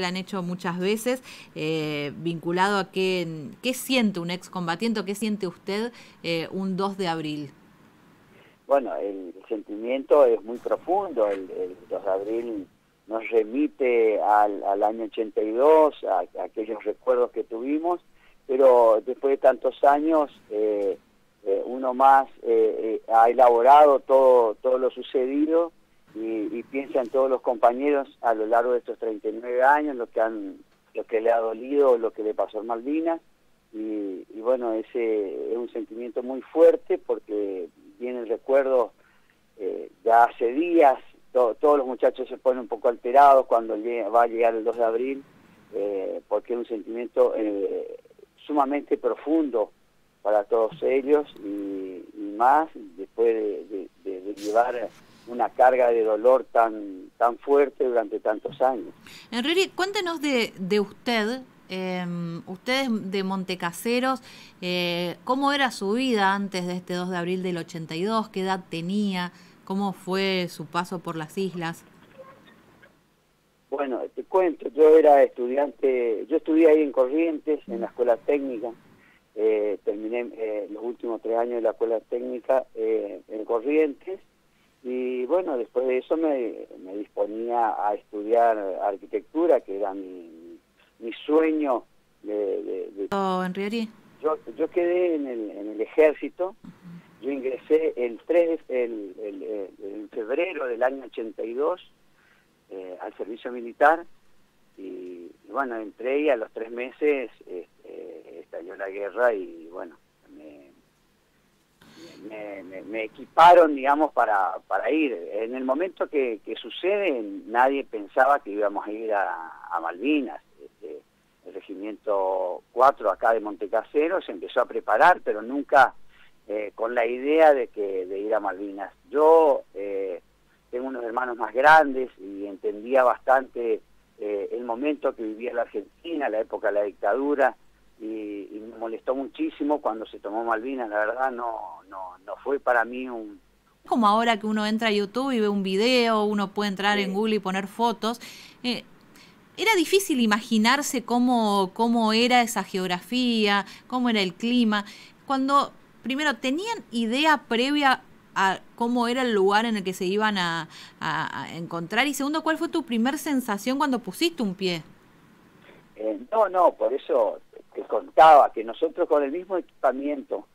la han hecho muchas veces, eh, vinculado a qué, qué siente un excombatiente o qué siente usted eh, un 2 de abril. Bueno, el sentimiento es muy profundo, el, 2 de abril nos remite al, año 82, a, aquellos recuerdos que tuvimos, pero después de tantos años eh, uno más ha elaborado todo, todo lo sucedido y, piensa en todos los compañeros a lo largo de estos 39 años, lo que, han, lo que le ha dolido, lo que le pasó a Malvinas, y, bueno, ese es un sentimiento muy fuerte porque viene el recuerdo eh, ya hace días, todos los muchachos se ponen un poco alterados cuando va a llegar el 2 de abril, eh, porque es un sentimiento eh, sumamente profundo para todos ellos y, más después de, de llevar una carga de dolor tan, tan fuerte durante tantos años. Enrique, cuéntenos de, de usted, eh, usted de Montecaseros, eh, ¿cómo era su vida antes de este 2 de abril del 82? ¿Qué edad tenía? ¿Cómo fue su paso por las islas? Bueno, te cuento, yo era estudiante, yo estudié ahí en Corrientes, en la escuela técnica, eh, terminé eh, los últimos tres años de la escuela técnica eh, en Corrientes, y bueno, después de eso me, disponía a estudiar arquitectura, que era mi, mi sueño de... de, en Yo, yo quedé en el, en el ejército, yo ingresé el 3 el, el, febrero del año 82 eh, al servicio militar. Y, bueno, entré y a los tres meses este, estalló la guerra y bueno, me, equiparon, digamos, para, para ir. En el momento que, sucede, nadie pensaba que íbamos a ir a, Malvinas. Este, el regimiento 4 acá de Montecasero se empezó a preparar, pero nunca eh, con la idea de, que, de ir a Malvinas. Yo eh, tengo unos hermanos más grandes y entendía bastante eh, el momento que vivía la Argentina, la época de la dictadura, y, me molestó muchísimo cuando se tomó Malvinas, la verdad no, no, no fue para mí un... Como ahora que uno entra a YouTube y ve un video, uno puede entrar en Google y poner fotos. Eh, era difícil imaginarse cómo, cómo era esa geografía, cómo era el clima. Cuando, primero, ¿tenían idea previa a cómo era el lugar en el que se iban a, a encontrar? Y segundo, ¿cuál fue tu primer sensación cuando pusiste un pie? Eh, no, no, por eso te contaba que nosotros con el mismo equipamiento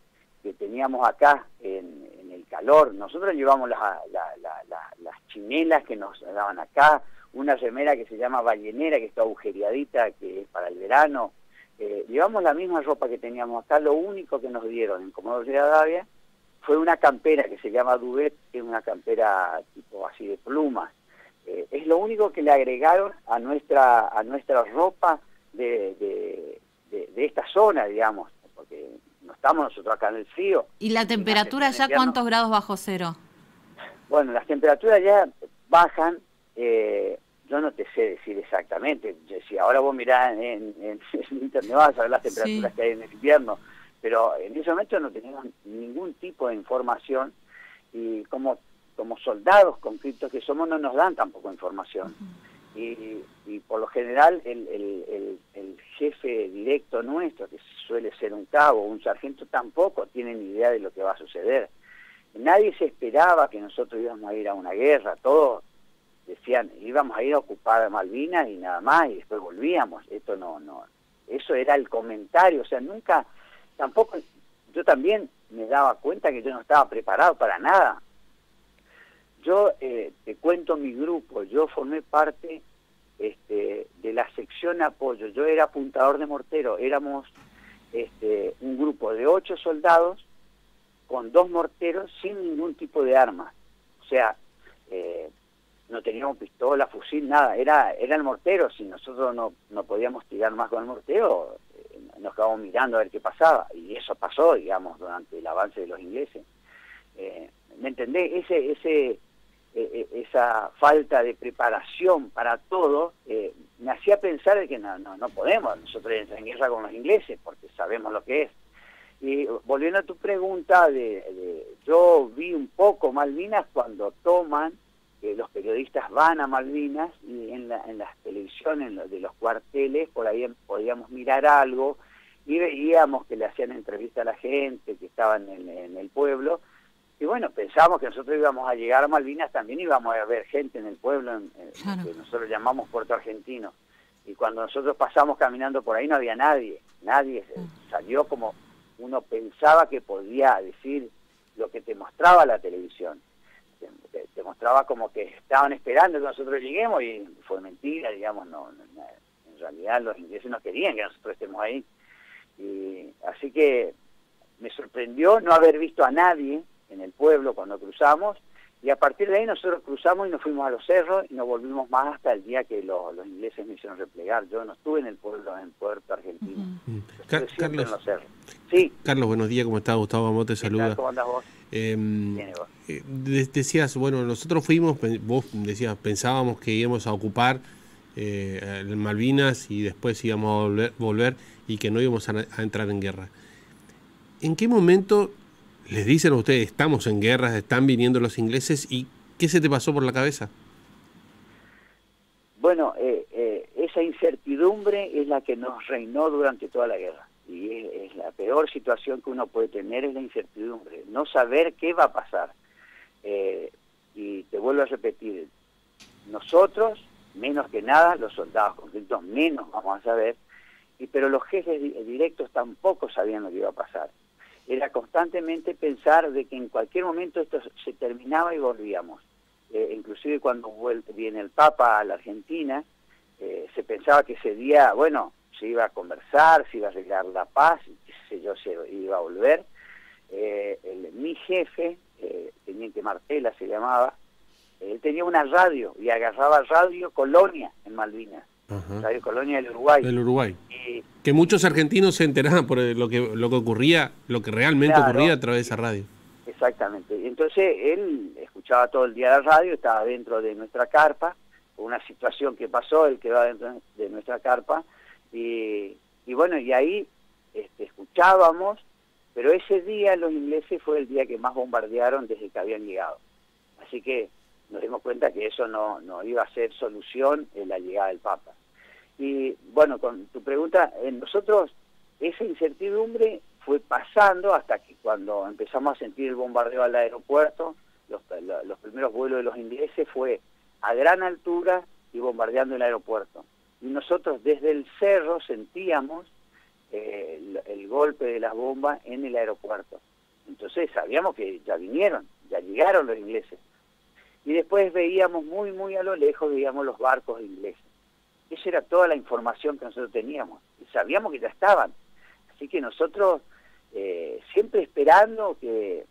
que teníamos acá en, el calor, nosotros llevamos las chinelas que nos daban acá, una remera que se llama ballenera, que está agujereadita, que es para el verano, eh, llevamos la misma ropa que teníamos acá, lo único que nos dieron en Comodoro Rivadavia fue una campera que se llama Duvet, que es una campera tipo así de plumas. Eh, es lo único que le agregaron a nuestra, a nuestra ropa de, esta zona, digamos, porque no estamos nosotros acá en el frío. ¿Y la temperatura ya cuántos grados bajo cero? Bueno, las temperaturas ya bajan, eh, yo no te sé decir exactamente, si ahora vos mirás en, en, internet vas a ver las temperaturas que hay en el invierno, pero en ese momento no teníamos ningún tipo de información y como, como soldados conflictos que somos no nos dan tampoco información y, por lo general el, jefe directo nuestro, que suele ser un cabo un sargento, tampoco tiene ni idea de lo que va a suceder. Nadie se esperaba que nosotros íbamos a ir a una guerra, todos decían, íbamos a ir a ocupar Malvinas y nada más, y después volvíamos. Esto no, no, eso era el comentario, o sea, nunca, tampoco, yo también me daba cuenta que yo no estaba preparado para nada. Yo eh, te cuento mi grupo, yo formé parte este, de la sección apoyo, yo era apuntador de mortero, éramos este, un grupo de ocho soldados con dos morteros sin ningún tipo de arma. O sea, eh, no teníamos pistola, fusil, nada, era, era el mortero, si nosotros no, no podíamos tirar más con el mortero, eh, nos quedábamos mirando a ver qué pasaba, y eso pasó, digamos, durante el avance de los ingleses. Eh, ¿Me entendés? Ese, ese, eh, eh, esa falta de preparación para todo eh, me hacía pensar que no, no, no podemos nosotros entrar en guerra con los ingleses porque sabemos lo que es. Y volviendo a tu pregunta, de, yo vi un poco Malvinas cuando toman que los periodistas van a Malvinas y en, la, en las televisiones de los cuarteles por ahí podíamos mirar algo y veíamos que le hacían entrevista a la gente que estaba en el, pueblo y bueno, pensábamos que nosotros íbamos a llegar a Malvinas, también íbamos a ver gente en el pueblo, en, que nosotros llamamos Puerto Argentino. Y cuando nosotros pasamos caminando por ahí no había nadie, nadie salió como uno pensaba que podía decir lo que te mostraba la televisión te, mostraba como que estaban esperando que nosotros lleguemos y fue mentira, digamos, no, en realidad los ingleses no querían que nosotros estemos ahí. Y, así que me sorprendió no haber visto a nadie pueblo cuando cruzamos y a partir de ahí nosotros cruzamos y nos fuimos a los cerros y nos volvimos más hasta el día que los ingleses me hicieron replegar. Yo no estuve en el pueblo, en Puerto Argentino. Carlos, en los cerros. Sí. Carlos, buenos días, ¿cómo estás? Gustavo Amor te saluda. ¿Cómo andás vos? Em, eh, decías, bueno, nosotros fuimos, vos decías, pensábamos que íbamos a ocupar eh, Malvinas y después íbamos a volver, y que no íbamos a, entrar en guerra. ¿En qué momento les dicen a ustedes, estamos en guerra, están viniendo los ingleses y qué se te pasó por la cabeza? Bueno, eh, eh, esa incertidumbre es la que nos reinó durante toda la guerra y es, la peor situación que uno puede tener es la incertidumbre, no saber qué va a pasar. Eh, y te vuelvo a repetir, nosotros, menos que nada, los soldados conflictos menos vamos a saber, y, pero los jefes directos tampoco sabían lo que iba a pasar. Era constantemente pensar de que en cualquier momento esto se terminaba y volvíamos. Eh, inclusive cuando viene el Papa a la Argentina, eh, se pensaba que ese día, bueno, se iba a conversar, se iba a arreglar la paz, qué sé yo, se iba a volver. Eh, mi jefe, eh, Teniente Martela se llamaba, él tenía una radio y agarraba Radio Colonia en Malvinas. Radio Colonia del Uruguay. Del Uruguay. que muchos argentinos se enteraban por lo que lo que ocurría, lo que realmente ocurría a través de esa radio. Exactamente. Entonces él escuchaba todo el día la radio, estaba dentro de nuestra carpa, una situación que pasó, él quedó dentro de nuestra carpa, y, bueno, y ahí este, escuchábamos, pero ese día los ingleses fue el día que más bombardearon desde que habían llegado. Así que nos dimos cuenta que eso no, no iba a ser solución en la llegada del Papa. Y bueno, con tu pregunta, en nosotros esa incertidumbre fue pasando hasta que cuando empezamos a sentir el bombardeo al aeropuerto, los, los primeros vuelos de los ingleses fue a gran altura y bombardeando el aeropuerto y nosotros desde el cerro sentíamos eh, el, golpe de las bombas en el aeropuerto. Entonces sabíamos que ya vinieron, ya llegaron los ingleses. Y después veíamos muy, muy a lo lejos, veíamos los barcos ingleses. Esa era toda la información que nosotros teníamos. Y sabíamos que ya estaban. Así que nosotros, eh, siempre esperando que,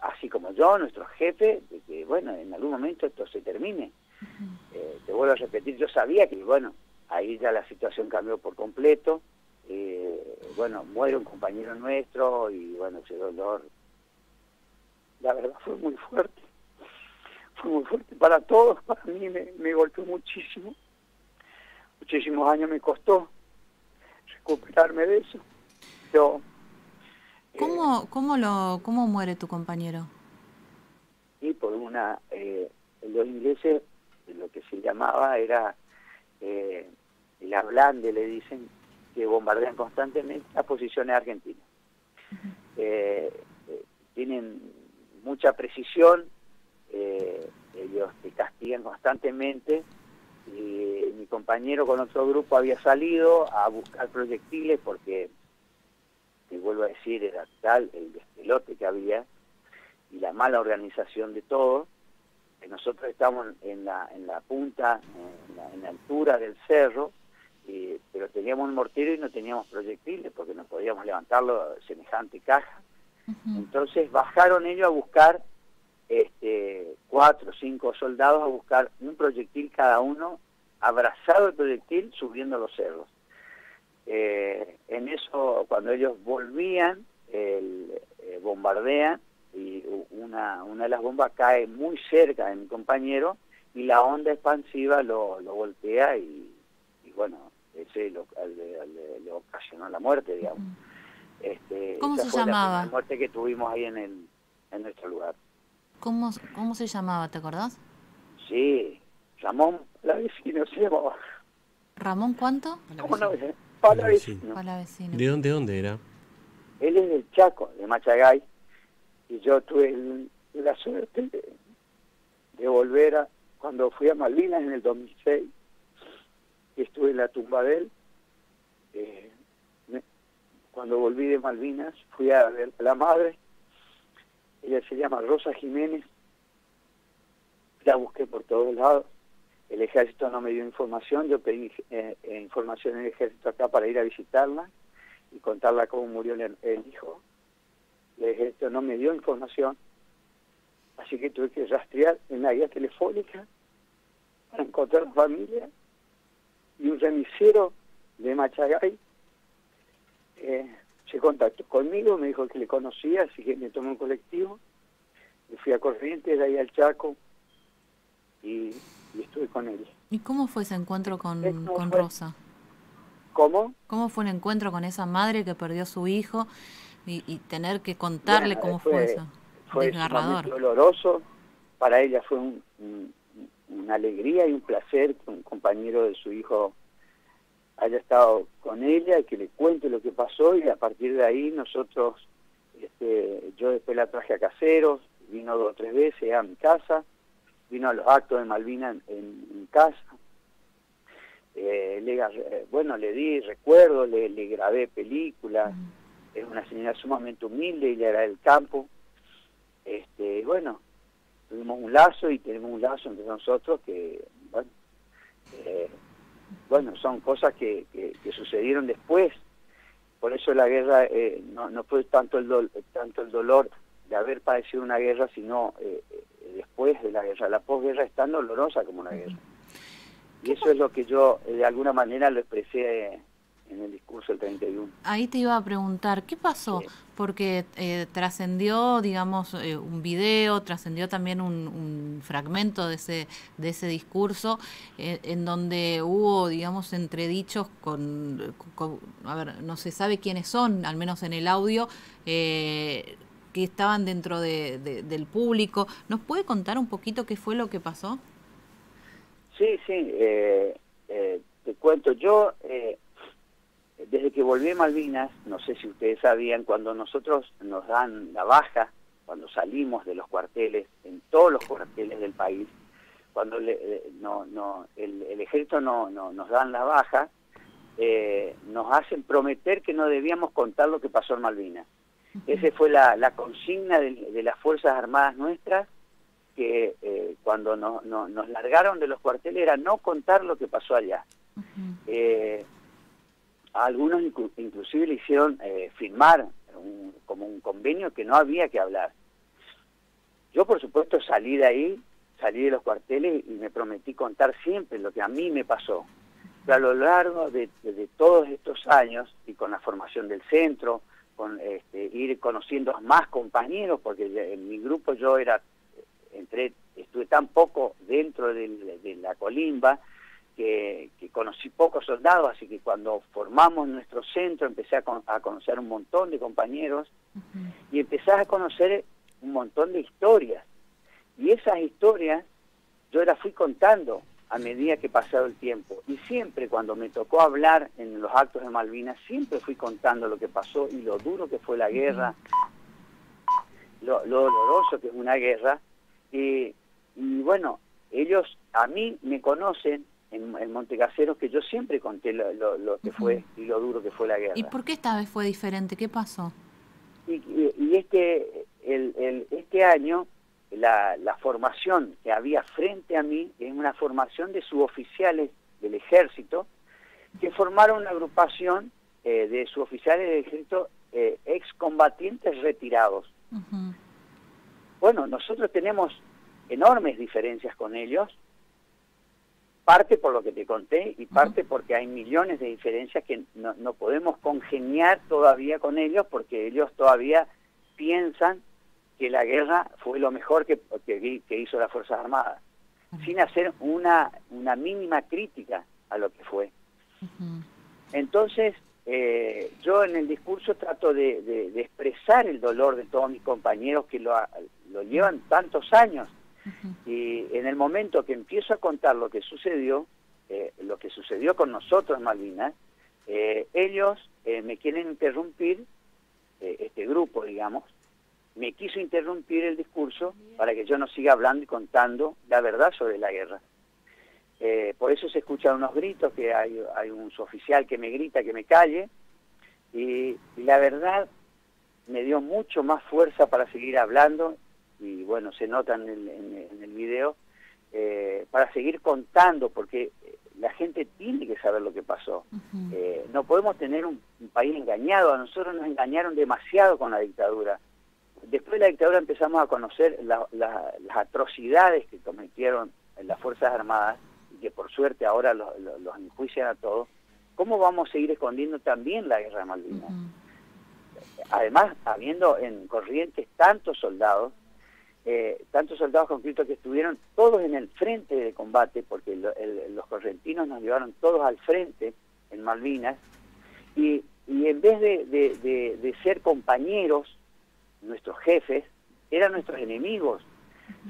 así como yo, nuestro jefe, de que, bueno, en algún momento esto se termine. Eh, te vuelvo a repetir, yo sabía que, bueno, ahí ya la situación cambió por completo. Eh, bueno, muere un compañero nuestro y bueno, ese dolor, la verdad fue muy fuerte. Fue muy fuerte para todos, para mí me, me golpeó muchísimo. Muchísimos años me costó recuperarme de eso. Yo, ¿Cómo, eh, cómo, lo, ¿Cómo muere tu compañero? Y por una, eh, los ingleses lo que se llamaba era eh, la blande le dicen, que bombardean constantemente las posiciones argentinas. Eh, eh, tienen mucha precisión, eh, ellos te castigan constantemente y mi compañero con otro grupo había salido a buscar proyectiles porque, te vuelvo a decir, era tal el despelote que había y la mala organización de todo, nosotros estamos en la, en la punta, en la, altura del cerro, pero teníamos un mortero y no teníamos proyectiles porque no podíamos levantarlo semejante caja. Entonces bajaron ellos a buscar este, cuatro o cinco soldados a buscar un proyectil cada uno, abrazado el proyectil, subiendo los cerros. Eh, en eso, cuando ellos volvían, el, eh, bombardean y una, una de las bombas cae muy cerca de mi compañero y la onda expansiva lo, lo voltea y, bueno, ese lo, le, ocasionó la muerte, digamos. Este, ¿Cómo se llamaba? La muerte que tuvimos ahí en, el, en nuestro lugar. ¿Cómo, ¿Cómo se llamaba, te acordás? Sí, Ramón Palavecino se llamaba. ¿Ramón cuánto? ¿Cómo no? Palavecino. ¿De dónde, dónde era? Él es del Chaco, de Machagay, y yo tuve la suerte de, volver a, cuando fui a Malvinas en el 2006, estuve en la tumba de él, eh, cuando volví de Malvinas fui a ver a la madre, ella se llama Rosa Jiménez, la busqué por todos lados, el ejército no me dio información, yo pedí eh, eh, información en el ejército acá para ir a visitarla y contarla cómo murió el, hijo. El ejército no me dio información, así que tuve que rastrear en la guía telefónica para encontrar familia y un remisero de Machagay eh, se contactó conmigo, me dijo que le conocía, así que me tomé un colectivo, me fui a Corrientes, de ahí al Chaco, y, estuve con él. ¿Y cómo fue ese encuentro con, con Rosa? ¿Cómo? ¿Cómo fue el encuentro con esa madre que perdió a su hijo y, tener que contarle cómo fue, eso? Fue doloroso, para ella fue una alegría y un placer que un compañero de su hijo haya estado con ella y que le cuente lo que pasó y a partir de ahí nosotros, este, yo después la traje a caseros, vino dos o tres veces a mi casa, vino a los actos de Malvina en, casa, eh, le, eh, bueno, le di recuerdos, le, grabé películas, es una señora sumamente humilde, ella era del campo, este, bueno, tuvimos un lazo y tenemos un lazo entre nosotros que, bueno, eh, bueno, son cosas que, que, sucedieron después. Por eso la guerra eh, no, no fue tanto el, tanto el dolor de haber padecido una guerra, sino eh, eh, después de la guerra. La posguerra es tan dolorosa como una guerra. Y eso es lo que yo de alguna manera lo expresé en el discurso del 31. Ahí te iba a preguntar, ¿qué pasó? Porque eh, trascendió, digamos, eh, un video, trascendió también un, fragmento de ese, de ese discurso, eh, en donde hubo, digamos, entredichos con, a ver, no se sabe quiénes son, al menos en el audio, que estaban dentro de, del público. ¿Nos puede contar un poquito qué fue lo que pasó? Sí, sí, te cuento, yo desde que volví a Malvinas, no sé si ustedes sabían, cuando nosotros nos dan la baja, cuando salimos de los cuarteles, en todos los cuarteles del país, cuando le, no, no, el, ejército no, no, nos dan la baja, eh, nos hacen prometer que no debíamos contar lo que pasó en Malvinas. Esa fue la, la consigna de, las Fuerzas Armadas nuestras, que eh, cuando no, nos largaron de los cuarteles era no contar lo que pasó allá algunos inclusive le hicieron eh, firmar como un convenio que no había que hablar. Yo, por supuesto, salí de ahí, salí de los cuarteles y me prometí contar siempre lo que a mí me pasó. Pero a lo largo de, todos estos años y con la formación del centro, con este, ir conociendo más compañeros, porque en mi grupo yo era, entré, estuve tan poco dentro de la colimba, que, conocí pocos soldados, así que cuando formamos nuestro centro empecé a, conocer un montón de compañeros y empecé a conocer un montón de historias. Y esas historias yo las fui contando a medida que pasado el tiempo. Y siempre cuando me tocó hablar en los actos de Malvinas, siempre fui contando lo que pasó y lo duro que fue la guerra, lo, doloroso que es una guerra. y bueno, ellos a mí me conocen en, en Montecaseros que yo siempre conté lo, que fue y lo duro que fue la guerra. ¿Y por qué esta vez fue diferente? ¿Qué pasó? Y, este, el, este año la, la formación que había frente a mí es una formación de suboficiales del ejército que formaron una agrupación eh, de suboficiales del ejército eh, excombatientes retirados. Bueno, nosotros tenemos enormes diferencias con ellos, parte por lo que te conté y parte porque hay millones de diferencias que no, podemos congeniar todavía con ellos porque ellos todavía piensan que la guerra fue lo mejor que, que, hizo las Fuerzas Armadas, sin hacer una, una mínima crítica a lo que fue. Entonces, eh, yo en el discurso trato de, expresar el dolor de todos mis compañeros que lo, lo llevan tantos años Y en el momento que empiezo a contar lo que sucedió, eh, lo que sucedió con nosotros Malvinas, eh, ellos eh, me quieren interrumpir, este grupo, digamos, me quiso interrumpir el discurso para que yo no siga hablando y contando la verdad sobre la guerra. por eso se escuchan unos gritos, que hay, hay un oficial que me grita que me calle, y, la verdad me dio mucho más fuerza para seguir hablando, y bueno, se nota en el, en, el video, para seguir contando, porque la gente tiene que saber lo que pasó. Eh, no podemos tener un, país engañado. A nosotros nos engañaron demasiado con la dictadura. Después de la dictadura empezamos a conocer las atrocidades que cometieron las Fuerzas Armadas y que por suerte ahora los, enjuician a todos. ¿Cómo vamos a seguir escondiendo también la guerra de Malvinas? Además, habiendo en Corrientes tantos soldados, eh, tantos soldados conscriptos que estuvieron todos en el frente de combate, porque los correntinos nos llevaron todos al frente en Malvinas, y, en vez de, ser compañeros, nuestros jefes, eran nuestros enemigos.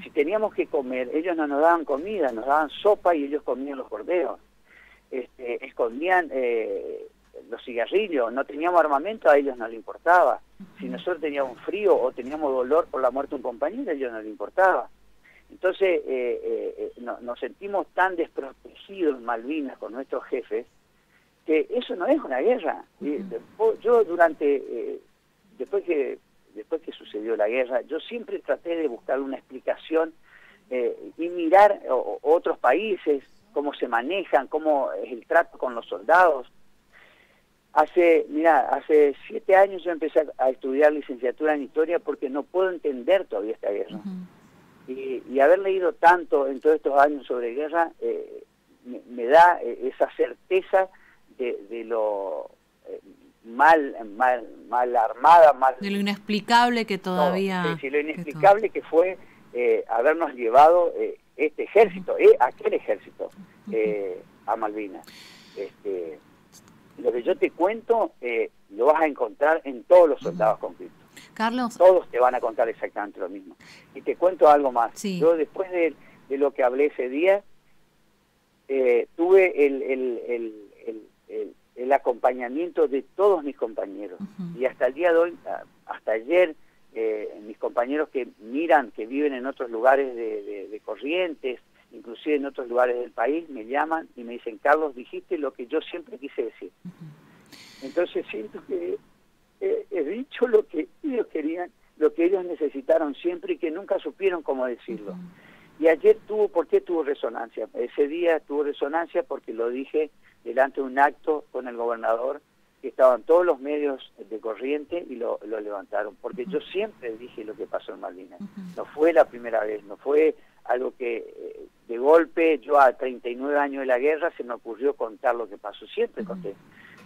Si teníamos que comer, ellos no nos daban comida, nos daban sopa y ellos comían los corderos. Este, escondían eh, los cigarrillos, no teníamos armamento, a ellos no les importaba. Si nosotros teníamos frío o teníamos dolor por la muerte de un compañero, a ellos no les importaba. Entonces eh, eh, eh, nos sentimos tan desprotegidos en Malvinas con nuestros jefes que eso no es una guerra. Yo durante, después que después que sucedió la guerra, yo siempre traté de buscar una explicación y mirar otros países, cómo se manejan, cómo es el trato con los soldados. Hace, mira, hace siete años yo empecé a estudiar licenciatura en historia porque no puedo entender todavía esta guerra. y, haber leído tanto en todos estos años sobre guerra eh, me, da eh, esa certeza de, lo eh, mal, mal, mal armada, mal... De lo inexplicable que todavía... sí, lo inexplicable que, fue habernos llevado este ejército, aquel ejército, a Malvinas. Este, lo que yo te cuento eh, lo vas a encontrar en todos los soldados conflictos. Carlos. Todos te van a contar exactamente lo mismo. Y te cuento algo más. Yo después de, lo que hablé ese día, eh, tuve el, el, acompañamiento de todos mis compañeros. Y hasta el día de hoy, hasta ayer, eh, mis compañeros que miran, que viven en otros lugares de, de Corrientes, inclusive en otros lugares del país, me llaman y me dicen, Carlos, dijiste lo que yo siempre quise decir. Entonces siento que he, dicho lo que ellos querían, lo que ellos necesitaron siempre y que nunca supieron cómo decirlo. Y ayer tuvo, ¿por qué tuvo resonancia? Ese día tuvo resonancia porque lo dije delante de un acto con el gobernador, que estaban todos los medios de corriente y lo, levantaron. Porque yo siempre dije lo que pasó en Malvinas. No fue la primera vez, no fue algo que eh, de golpe, yo a 39 años de la guerra, se me ocurrió contar lo que pasó. Siempre conté,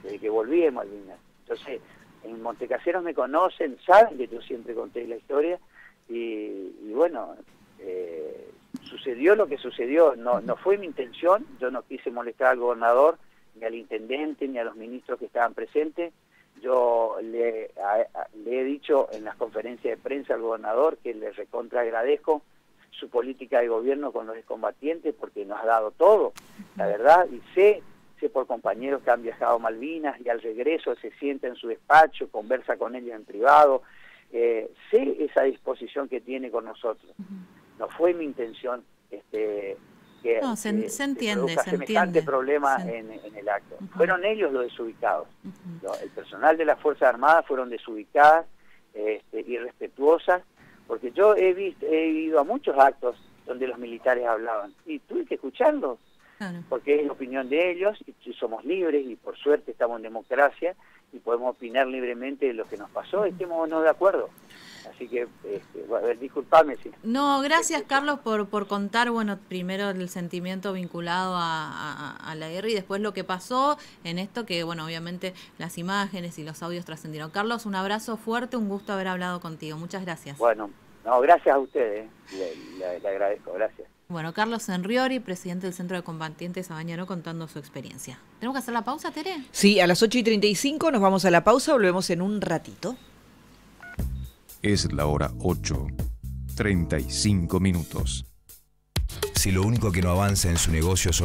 desde que volví de Malvinas. Entonces, en Montecaseros me conocen, saben que yo siempre conté la historia y, bueno, eh, sucedió lo que sucedió. No, no fue mi intención, yo no quise molestar al gobernador, ni al intendente, ni a los ministros que estaban presentes. Yo le, le he dicho en las conferencias de prensa al gobernador que le recontra agradezco su política de gobierno con los combatientes porque nos ha dado todo, la verdad, y sé, sé por compañeros que han viajado a Malvinas y al regreso se sienta en su despacho, conversa con ellos en privado, eh, sé esa disposición que tiene con nosotros. No fue mi intención este, que, no, se, entiende, se semejante problema en, el acto. Fueron ellos los desubicados. el personal de las Fuerzas Armadas fueron desubicadas, este, irrespetuosas, porque yo he, visto, he ido a muchos actos donde los militares hablaban y tuve que escucharlos, porque es la opinión de ellos y somos libres y por suerte estamos en democracia y podemos opinar libremente de lo que nos pasó, estemos o no de acuerdo. Así que, este, bueno, disculpame si... No, gracias Carlos por, por contar, bueno, primero el sentimiento vinculado a, la guerra y después lo que pasó en esto, que bueno, obviamente las imágenes y los audios trascendieron. Carlos, un abrazo fuerte, un gusto haber hablado contigo. Muchas gracias. Bueno, no, gracias a ustedes, le, agradezco, gracias. Bueno, Carlos Enriori, presidente del Centro de Combatientes Sabañano, contando su experiencia. ¿Tenemos que hacer la pausa, Tere? Sí, a las 8 y 35 nos vamos a la pausa, volvemos en un ratito. Es la hora 8, 35 minutos. si lo único que no avanza en su negocio son